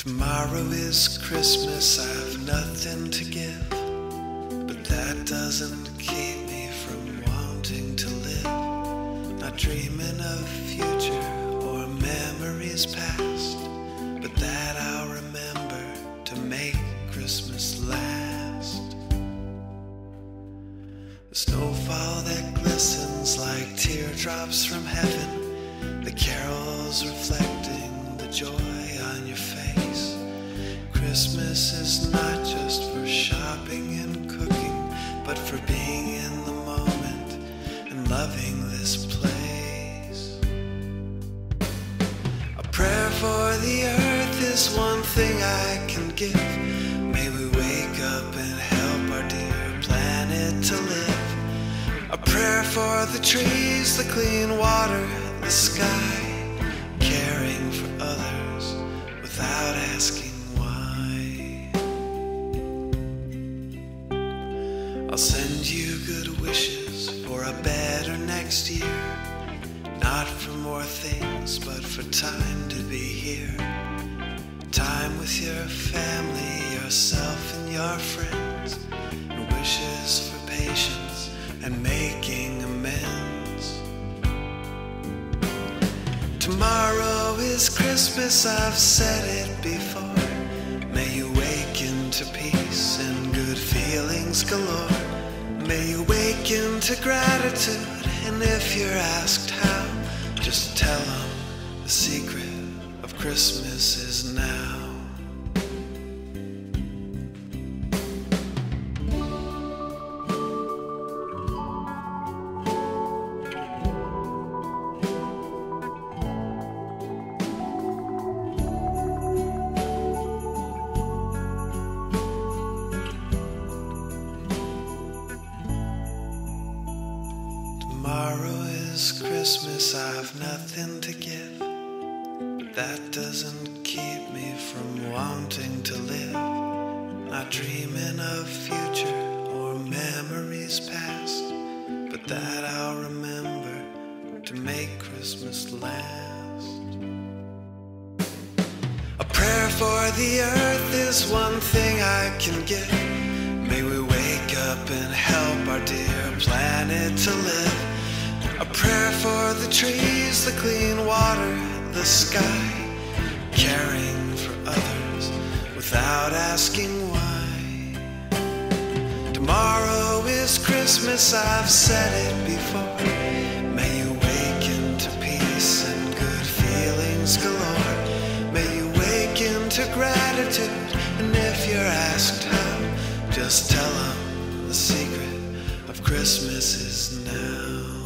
Tomorrow is Christmas, I've nothing to give. But that doesn't keep me from wanting to live. Not dreaming of future or memories past. But that I'll remember to make Christmas last. The snowfall that glistens like teardrops from heaven. The carols reflecting but for being in the moment and loving this place. A prayer for the earth is one thing I can give. May we wake up and help our dear planet to live. A prayer for the trees, the clean water, the sky, send you good wishes for a better next year. Not for more things, but for time to be here. Time with your family, yourself, and your friends. And wishes for patience and making amends. Tomorrow is Christmas, I've said it before. May you wake into peace and good feelings galore. May you wake into gratitude, and if you're asked how, just tell them the secret of Christmas is now. Tomorrow is Christmas, I've nothing to give. But that doesn't keep me from wanting to live. Not dreaming of future or memories past. But that I'll remember to make Christmas last. A prayer for the earth is one thing I can give. Our dear planet to live. A prayer for the trees, the clean water, the sky, caring for others without asking why. Tomorrow is Christmas, I've said it before. May you wake into peace and good feelings galore. May you wake into gratitude, and if you're asked how, just tell Christmas is now.